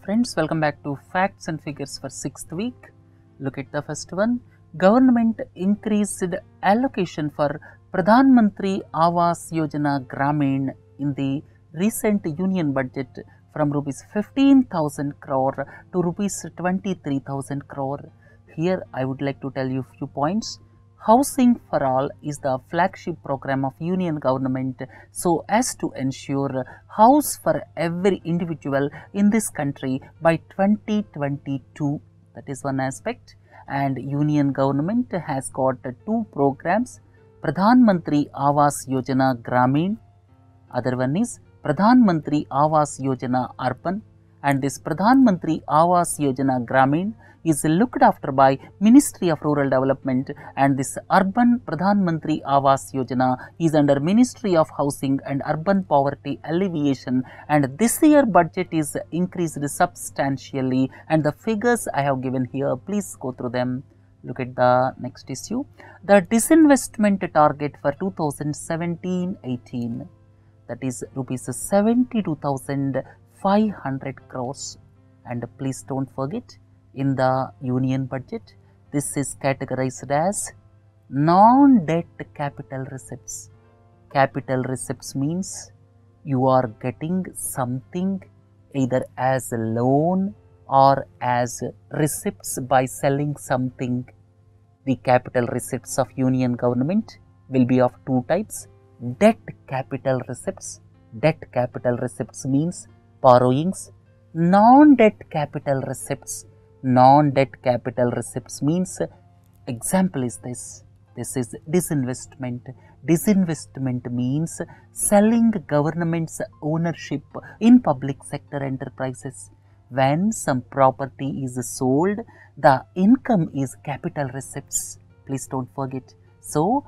Friends, welcome back to Facts and Figures for 6th week. Look at the first one. Government increased allocation for Pradhan Mantri Awas Yojana Gramin in the recent union budget from rupees 15,000 crore to rupees 23,000 crore. Here I would like to tell you few points. Housing for All is the flagship program of union government so as to ensure house for every individual in this country by 2022. That is one aspect. And union government has got two programs. Pradhan Mantri Awas Yojana Gramin. Other one is Pradhan Mantri Awas Yojana Urban. And this Pradhan Mantri Awas Yojana Gramin is looked after by Ministry of Rural Development and this Urban Pradhan Mantri Awas Yojana is under Ministry of Housing and Urban Poverty Alleviation and this year budget is increased substantially and the figures I have given here please go through them. Look at the next issue. The disinvestment target for 2017-18 that is rupees 72,500 crores and please don't forget in the union budget this is categorized as non-debt capital receipts. Capital receipts means you are getting something either as a loan or as receipts by selling something. The capital receipts of union government will be of two types debt capital receipts. Debt capital receipts means borrowings. Non-debt capital receipts. Non-debt capital receipts means example is this. This is disinvestment. Disinvestment means selling government's ownership in public sector enterprises. When some property is sold, the income is capital receipts. Please don't forget. So,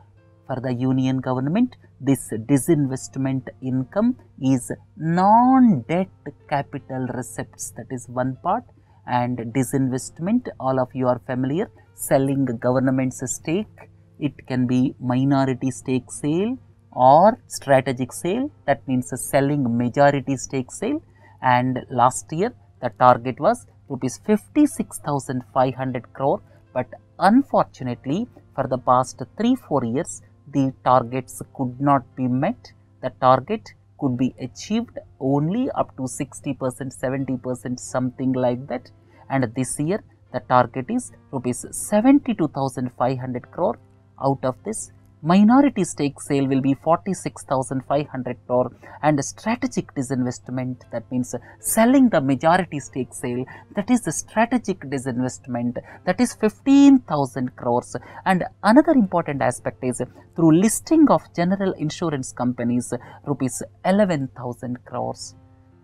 for the union government, this disinvestment income is non-debt capital receipts. That is one part and disinvestment all of you are familiar. Selling government's stake it can be minority stake sale or strategic sale. That means selling majority stake sale. And last year the target was rupees 56500 crore. But unfortunately for the past 3 4 years the targets could not be met. The target could be achieved only up to 60 percent 70 percent something like that. And this year the target is rupees 72500 crore. Out of this minority stake sale will be 46500 crore and strategic disinvestment that means selling the majority stake sale that is the strategic disinvestment that is 15000 crores. And another important aspect is through listing of general insurance companies rupees 11000 crores.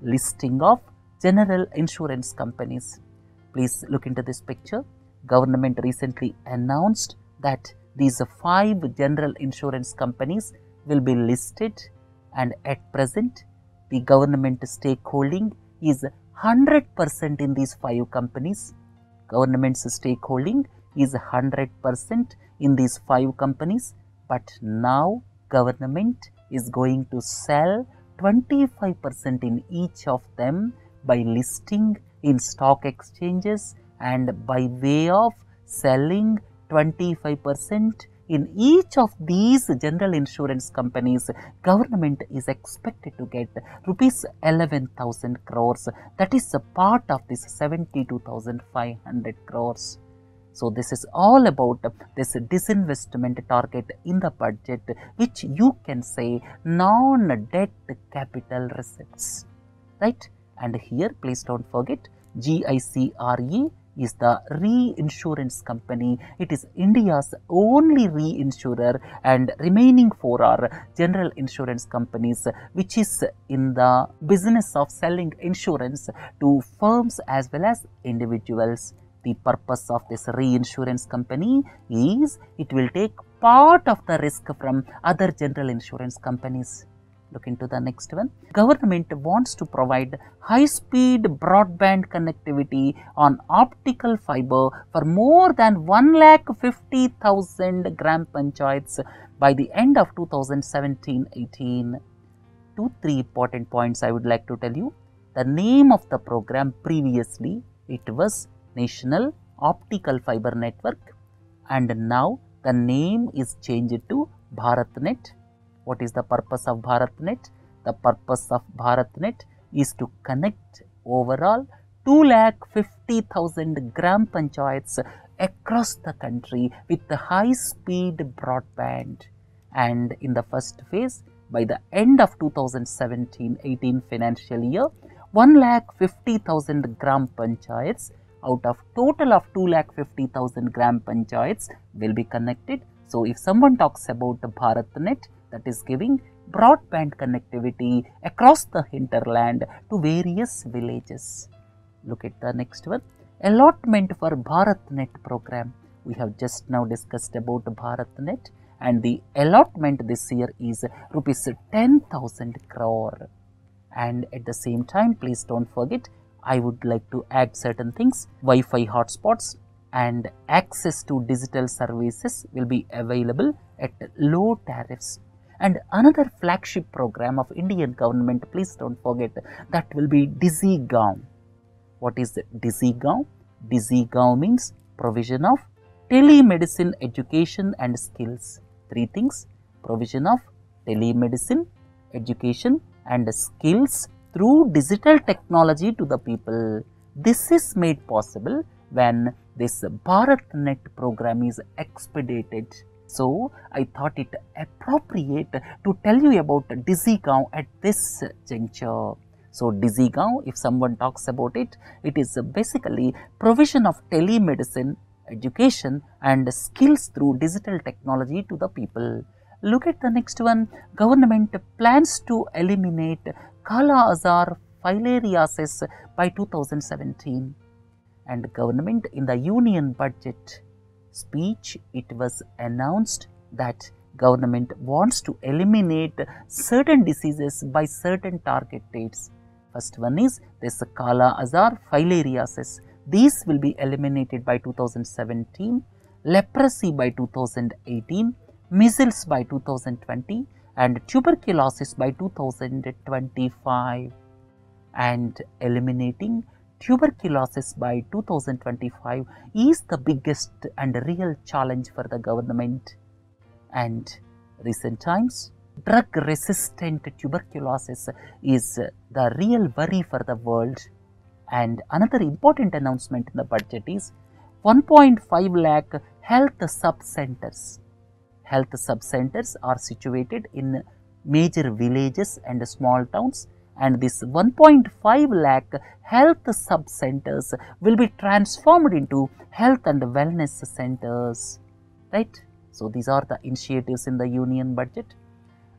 Listing of general insurance companies. Please look into this picture. Government recently announced that these five general insurance companies will be listed and at present the government stakeholding is 100% in these five companies. Government's stakeholding is 100% in these five companies but now government is going to sell 25% in each of them by listing in stock exchanges and by way of selling 25% in each of these general insurance companies government is expected to get rupees 11000 crores. That is a part of this 72500 crores. So this is all about this disinvestment target in the budget which you can say non debt capital receipts right? And here please don't forget GICRE is the reinsurance company. It is India's only reinsurer and remaining four are general insurance companies which is in the business of selling insurance to firms as well as individuals. The purpose of this reinsurance company is it will take part of the risk from other general insurance companies look into the next one. Government wants to provide high speed broadband connectivity on optical fiber for more than 1 lakh 50,000 gram panchayats by the end of 2017-18. Two, three important points I would like to tell you. the name of the program previously it was National Optical Fiber Network and now the name is changed to BharatNet. What is the purpose of BharatNet? The purpose of BharatNet is to connect overall 2 lakh 50,000 gram panchayats across the country with the high speed broadband. And in the first phase, by the end of 2017-18 financial year, 1 lakh 50,000 gram panchayats out of total of 2 lakh 50,000 gram panchayats will be connected. So, if someone talks about BharatNet that is giving broadband connectivity across the hinterland to various villages. Look at the next one. Allotment for BharatNet program. We have just now discussed about BharatNet and the allotment this year is rupees 10,000 crore. And at the same time, please don't forget, I would like to add certain things. Wi-Fi hotspots and access to digital services will be available at low tariffs and another flagship program of Indian government, please don't forget, that will be Digi. What is Digi Gaon? Digi means provision of telemedicine education and skills. Three things, provision of telemedicine, education and skills through digital technology to the people. This is made possible when this BharatNet program is expedited so, I thought it appropriate to tell you about Digi Gaon at this juncture. So, Digi Gaon, if someone talks about it, it is basically provision of telemedicine, education and skills through digital technology to the people. Look at the next one. Government plans to eliminate Kala Azar filariasis by 2017 and government in the union budget speech, it was announced that government wants to eliminate certain diseases by certain target dates. First one is this Kala Azar filariasis. These will be eliminated by 2017, leprosy by 2018, measles by 2020 and tuberculosis by 2025 and eliminating tuberculosis by 2025 is the biggest and real challenge for the government. And recent times, drug resistant tuberculosis is the real worry for the world. And another important announcement in the budget is 1.5 lakh health sub centers. Health sub centers are situated in major villages and small towns and this 1.5 lakh health sub centers will be transformed into health and wellness centers right? So these are the initiatives in the union budget.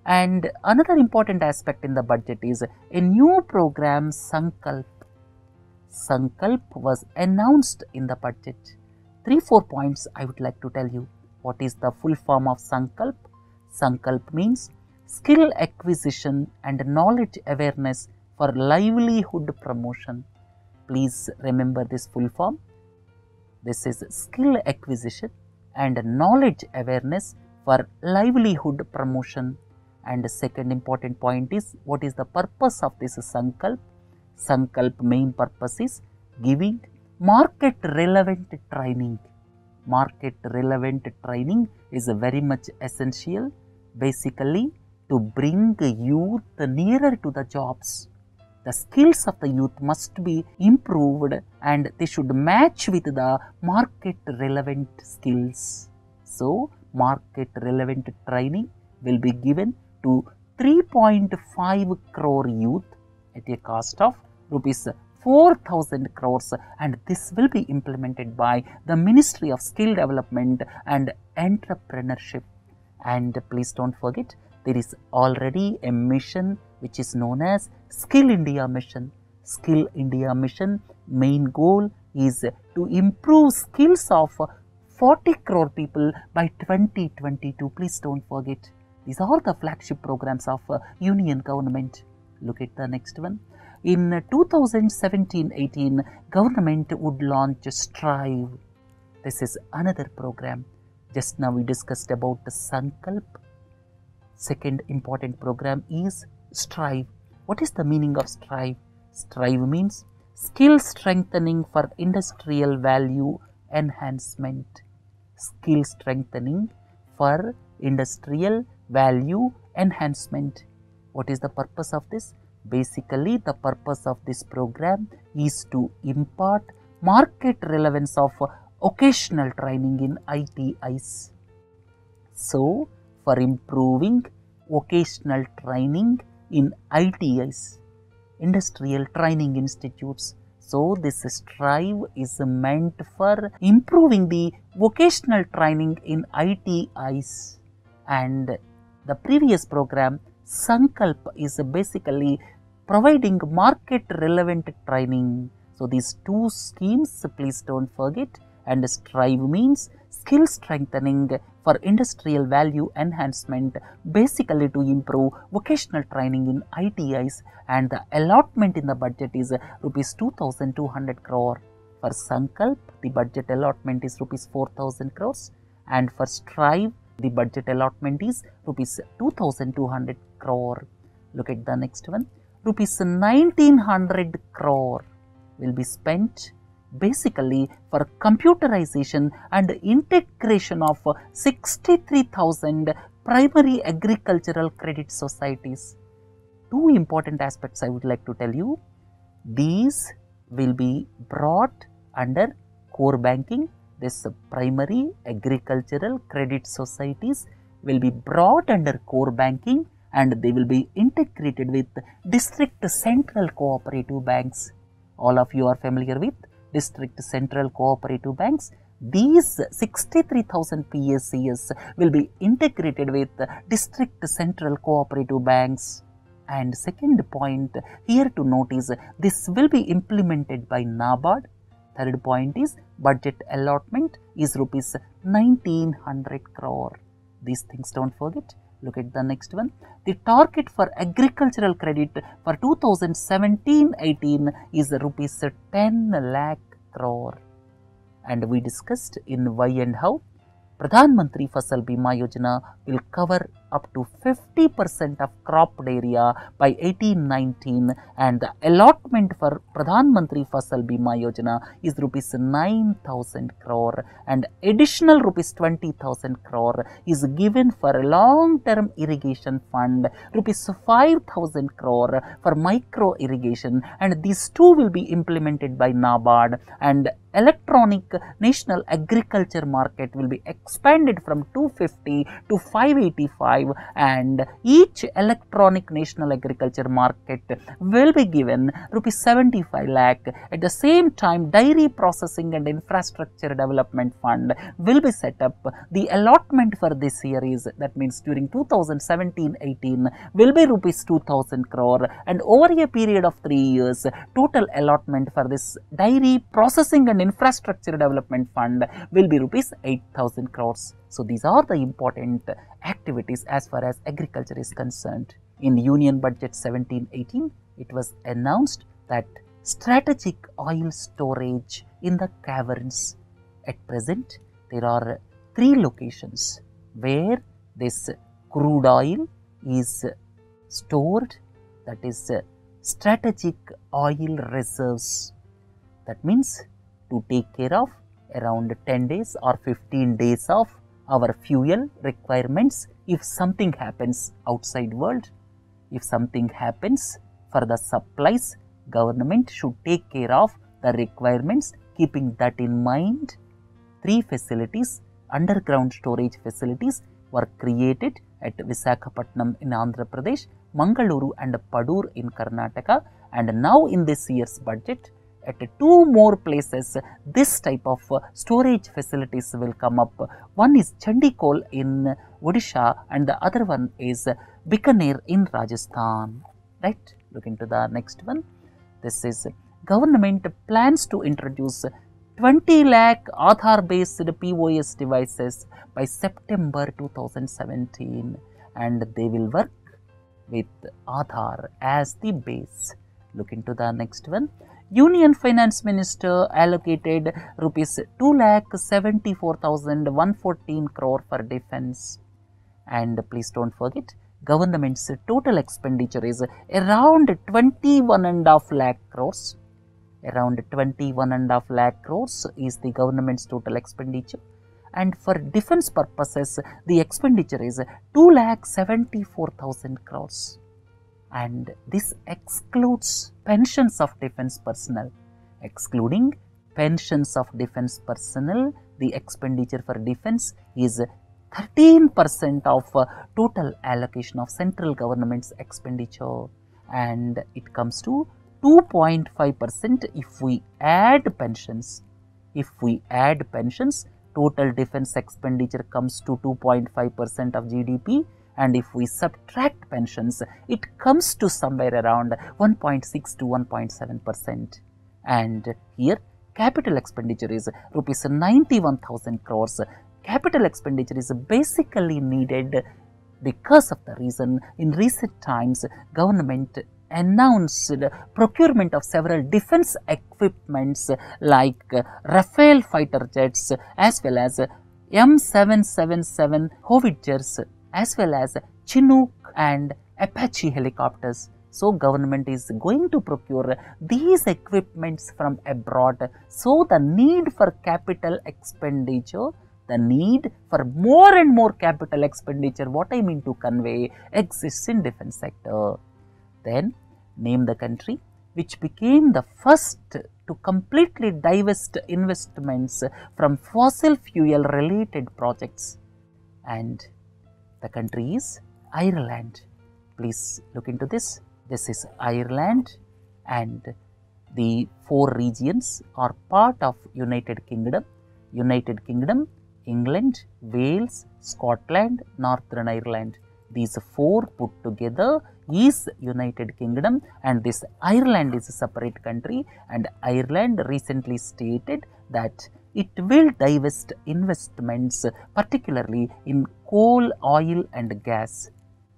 And another important aspect in the budget is a new program sankalp. Sankalp was announced in the budget. Three four points i would like to tell you. What is the full form of sankalp? Sankalp means skill acquisition and knowledge awareness for livelihood promotion. Please remember this full form. This is skill acquisition and knowledge awareness for livelihood promotion. And the second important point is what is the purpose of this Sankalp? Sankalp main purpose is giving market relevant training. Market relevant training is very much essential. Basically, to bring youth nearer to the jobs. The skills of the youth must be improved and they should match with the market relevant skills. So, market relevant training will be given to 3.5 crore youth at a cost of rupees 4000 crores and this will be implemented by the Ministry of Skill Development and Entrepreneurship. And please don't forget there is already a mission which is known as Skill India Mission. Skill India Mission main goal is to improve skills of 40 crore people by 2022. Please don't forget. These are the flagship programs of uh, union government. Look at the next one. In 2017-18, government would launch Strive. This is another program. Just now we discussed about the Sankalp Second important program is Strive. What is the meaning of Strive? Strive means skill strengthening for industrial value enhancement. Skill strengthening for industrial value enhancement. What is the purpose of this? Basically, the purpose of this program is to impart market relevance of occasional training in ITIs. So, for improving vocational training in ITIs, industrial training institutes. So, this strive is meant for improving the vocational training in ITIs and the previous program Sankalp is basically providing market relevant training. So, these two schemes please don't forget and strive means skill strengthening for industrial value enhancement basically to improve vocational training in ITIs and the allotment in the budget is rupees 2200 crore. For Sankalp the budget allotment is rupees 4000 crores and for Strive the budget allotment is rupees 2200 crore. Look at the next one rupees 1900 crore will be spent basically for computerization and integration of 63,000 primary agricultural credit societies. Two important aspects I would like to tell you. These will be brought under core banking. This primary agricultural credit societies will be brought under core banking and they will be integrated with district central cooperative banks. All of you are familiar with district central cooperative banks. These 63,000 PACS will be integrated with district central cooperative banks. And second point here to note is this will be implemented by NABARD. Third point is budget allotment is rupees 1900 crore. These things don't forget. Look at the next one. The target for agricultural credit for 2017-18 is rupees 10 lakh crore. And we discussed in why and how Pradhan Mantri Fasal Bima Yojana will cover up to 50% of cropped area by 1819 and the allotment for Pradhan Mantri Fasal Bima Yojana is rupees 9000 crore. And additional rupees 20000 crore is given for a long term irrigation fund rupees 5000 crore for micro irrigation. And these two will be implemented by NABARD. And electronic national agriculture market will be expanded from 250 to 585 and each electronic national agriculture market will be given rupees 75 lakh. At the same time dairy processing and infrastructure development fund will be set up. The allotment for this year is that means during 2017-18 will be rupees 2000 crore. And over a period of 3 years total allotment for this dairy processing and infrastructure development fund will be rupees 8000 crores. So, these are the important activities as far as agriculture is concerned. In Union Budget 17-18, it was announced that strategic oil storage in the caverns. At present, there are three locations where this crude oil is stored that is strategic oil reserves. That means to take care of around 10 days or 15 days of our fuel requirements. If something happens outside world if something happens for the supplies government should take care of the requirements keeping that in mind. Three facilities underground storage facilities were created at Visakhapatnam in Andhra Pradesh, Mangaluru and Padur in Karnataka. And now in this year's budget at two more places this type of uh, storage facilities will come up. One is Chandikol in Odisha and the other one is Bikaner in Rajasthan. Right? Look into the next one. This is government plans to introduce 20 lakh Aadhaar based POS devices by September 2017 and they will work with Aadhaar as the base. Look into the next one. Union Finance Minister allocated rupees 2 lakh 74,114 crore for defense. And please don't forget, government's total expenditure is around 21 and half lakh crores. Around 21 and half lakh crores is the government's total expenditure and for defense purposes the expenditure is 2 lakh 74,000 crores and this excludes pensions of defense personnel. Excluding pensions of defense personnel the expenditure for defense is 13 percent of uh, total allocation of central government's expenditure. And it comes to 2.5 percent if we add pensions. If we add pensions total defense expenditure comes to 2.5 percent of gdp and if we subtract pensions it comes to somewhere around 1.6 to 1.7 percent. And here capital expenditure is rupees 91000 crores. Capital expenditure is basically needed because of the reason. In recent times government announced procurement of several defense equipments like Rafale fighter jets as well as M777 Howitzers as well as Chinook and Apache helicopters. So, government is going to procure these equipments from abroad. So, the need for capital expenditure, the need for more and more capital expenditure, what I mean to convey exists in defense sector. Then, name the country which became the first to completely divest investments from fossil fuel related projects and the country is Ireland. Please look into this. This is Ireland and the four regions are part of United Kingdom. United Kingdom, England, Wales, Scotland, Northern Ireland. These four put together is United Kingdom and this Ireland is a separate country and Ireland recently stated that it will divest investments particularly in coal, oil and gas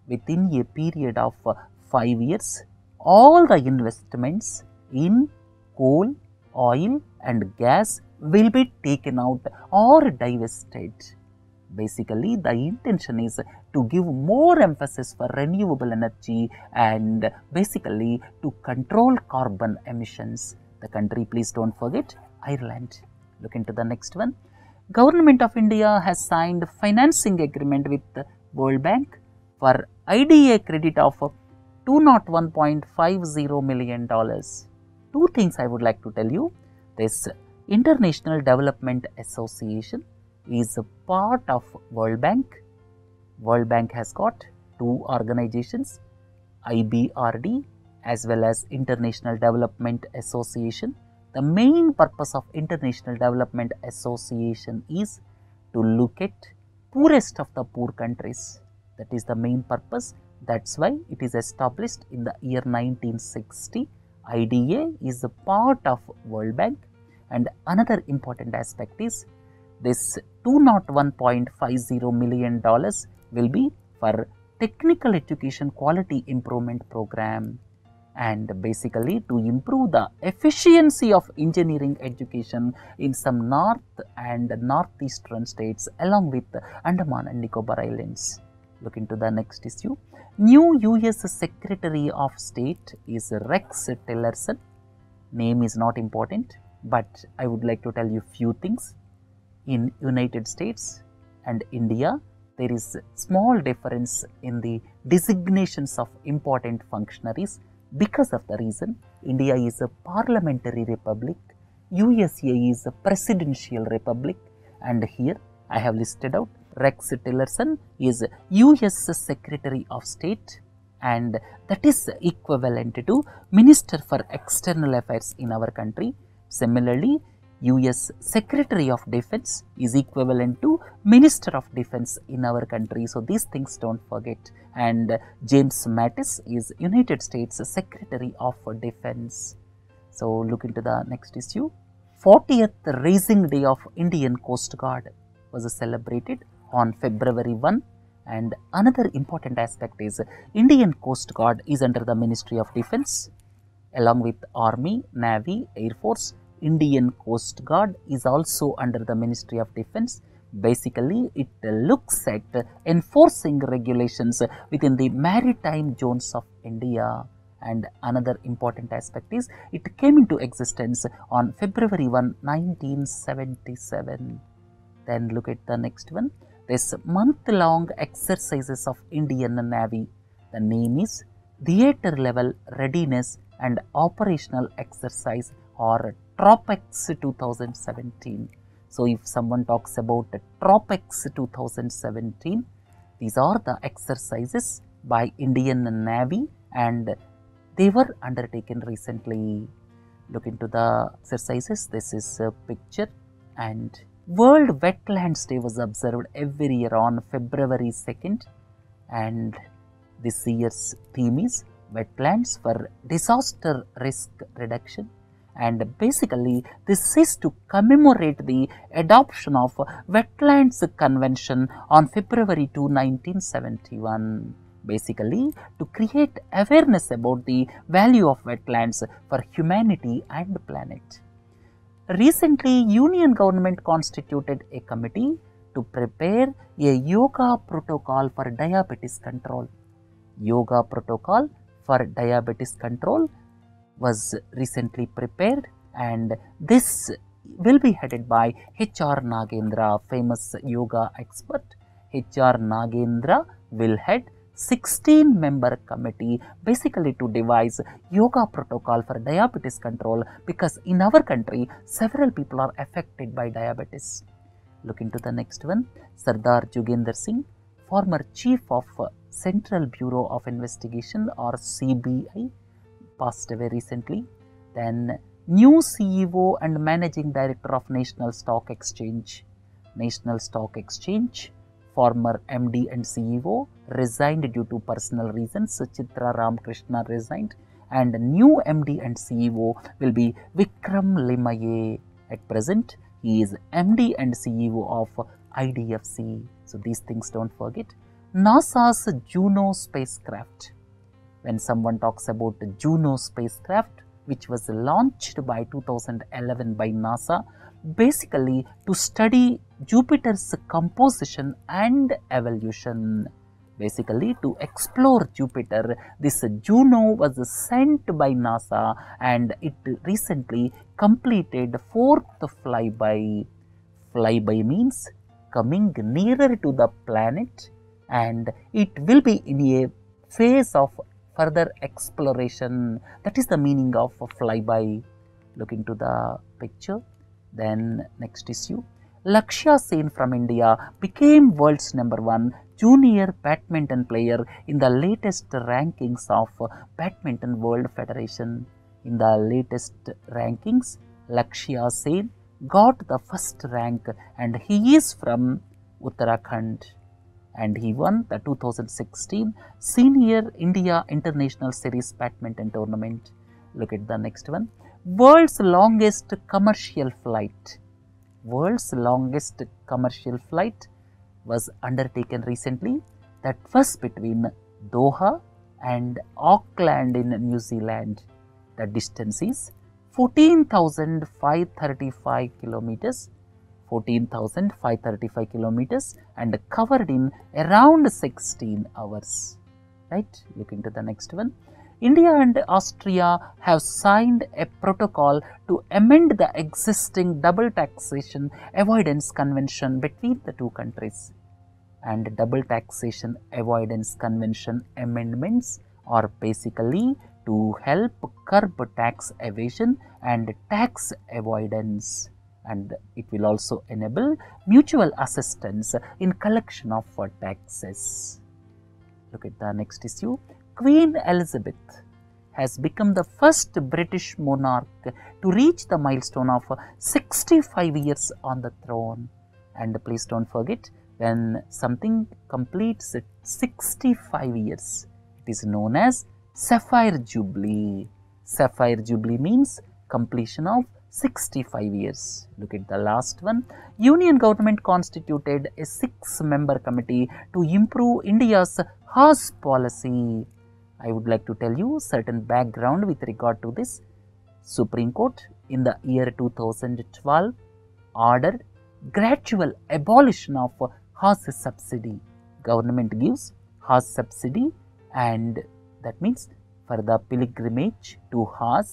within a period of uh, 5 years all the investments in coal, oil and gas will be taken out or divested. Basically, the intention is to give more emphasis for renewable energy and basically to control carbon emissions. The country, please don't forget, Ireland. Look into the next one. Government of India has signed a financing agreement with the World Bank for IDA credit of 201.50 million dollars. Two things I would like to tell you. This International Development Association is a part of World Bank. World Bank has got two organizations, IBRD as well as International Development Association. The main purpose of International Development Association is to look at poorest of the poor countries. That is the main purpose. That's why it is established in the year 1960. IDA is a part of World Bank and another important aspect is this 201.50 million dollars will be for technical education quality improvement program and basically to improve the efficiency of engineering education in some north and northeastern states along with Andaman and Nicobar Islands. Look into the next issue. New US Secretary of State is Rex Tillerson. Name is not important, but I would like to tell you few things in United States and India, there is small difference in the designations of important functionaries because of the reason India is a parliamentary republic, USA is a presidential republic and here I have listed out Rex Tillerson is US Secretary of State and that is equivalent to Minister for External Affairs in our country. Similarly, US Secretary of Defense is equivalent to Minister of Defense in our country. So, these things don't forget. And James Mattis is United States Secretary of Defense. So, look into the next issue. 40th Raising Day of Indian Coast Guard was celebrated on February 1 and another important aspect is Indian Coast Guard is under the Ministry of Defense along with Army, Navy, Air Force Indian Coast Guard is also under the Ministry of Defense. Basically, it looks at enforcing regulations within the maritime zones of India. And another important aspect is it came into existence on February 1, 1977. Then look at the next one. This month long exercises of Indian Navy. The name is Theatre Level Readiness and Operational Exercise or TROPEX 2017. So, if someone talks about TROPEX 2017, these are the exercises by Indian Navy and they were undertaken recently. Look into the exercises. This is a picture and World Wetlands Day was observed every year on February 2nd and this year's theme is wetlands for disaster risk reduction and basically this is to commemorate the adoption of wetlands convention on February 2 1971 basically to create awareness about the value of wetlands for humanity and planet Recently, Union government constituted a committee to prepare a yoga protocol for diabetes control. Yoga protocol for diabetes control was recently prepared and this will be headed by H.R. Nagendra, famous yoga expert. H.R. Nagendra will head 16 member committee basically to devise yoga protocol for diabetes control because in our country several people are affected by diabetes. Look into the next one. Sardar Joginder Singh, former chief of Central Bureau of Investigation or CBI, passed away recently. Then new CEO and managing director of National Stock Exchange. National Stock Exchange former MD and CEO resigned due to personal reasons. Chitra Ramkrishna resigned and new MD and CEO will be Vikram Limaye. At present, he is MD and CEO of IDFC. So these things don't forget. NASA's Juno spacecraft. When someone talks about the Juno spacecraft, which was launched by 2011 by NASA, basically to study Jupiter's composition and evolution. Basically, to explore Jupiter, this Juno was sent by NASA and it recently completed fourth flyby. Flyby means coming nearer to the planet and it will be in a phase of further exploration. That is the meaning of flyby. Look into the picture. Then next issue. Lakshya Sen from India became world's number one junior badminton player in the latest rankings of Badminton World Federation. In the latest rankings, Lakshya Sen got the first rank and he is from Uttarakhand and he won the 2016 Senior India International Series Badminton Tournament. Look at the next one. World's longest commercial flight world's longest commercial flight was undertaken recently that was between Doha and Auckland in New Zealand. The distance is 14,535 kilometers 14,535 kilometers and covered in around 16 hours. Right? Look into the next one. India and Austria have signed a protocol to amend the existing double taxation avoidance convention between the two countries. And double taxation avoidance convention amendments are basically to help curb tax evasion and tax avoidance and it will also enable mutual assistance in collection of taxes. Look at the next issue. Queen Elizabeth has become the first British monarch to reach the milestone of 65 years on the throne. And please don't forget, when something completes 65 years, it is known as Sapphire Jubilee. Sapphire Jubilee means completion of 65 years. Look at the last one. Union government constituted a six-member committee to improve India's Hajj policy. I would like to tell you certain background with regard to this. Supreme Court in the year 2012 ordered gradual abolition of Hajj subsidy. Government gives Hajj subsidy and that means for the pilgrimage to Hajj,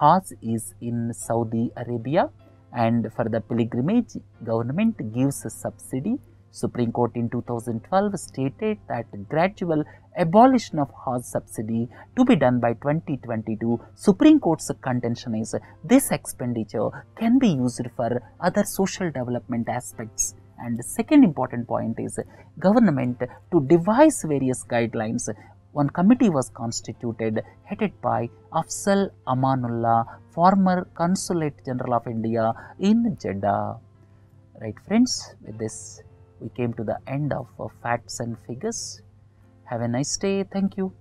Hajj is in Saudi Arabia and for the pilgrimage government gives a subsidy Supreme Court in 2012 stated that gradual abolition of Hajj subsidy to be done by 2022. Supreme Court's contention is this expenditure can be used for other social development aspects. And the second important point is government to devise various guidelines. One committee was constituted headed by Afzal Amanullah, former Consulate General of India in Jeddah. Right friends, with this we came to the end of uh, facts and figures. Have a nice day. Thank you.